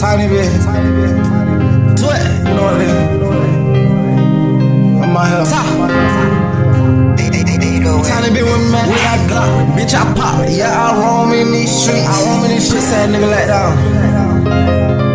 tiny bit. Do it. You know what I mean? I'm out here. Tiny bit with man. We got Glock. Bitch, I pop. Yeah, I roam in these streets. I roam in these streets. That nigga let down.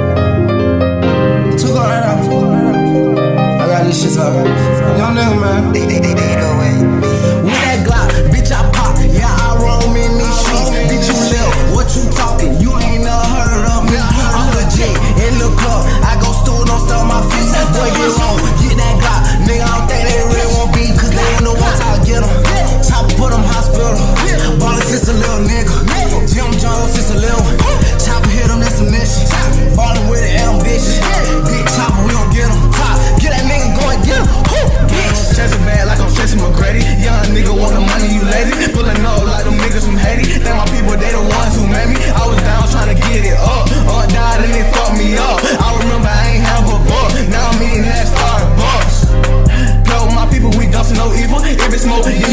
Yeah.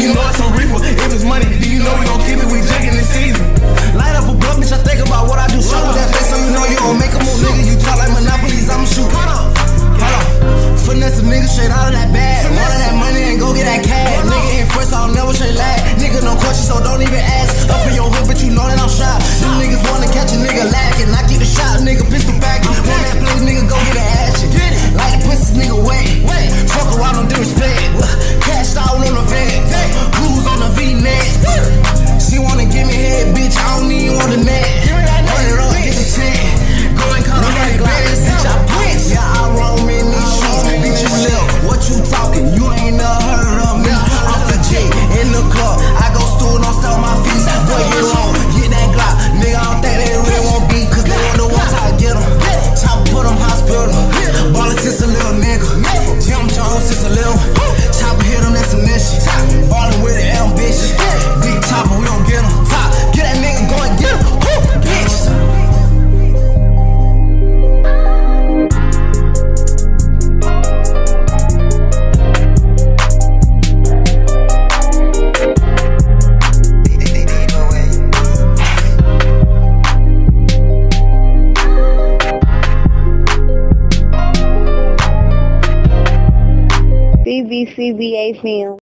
ABCBI Film.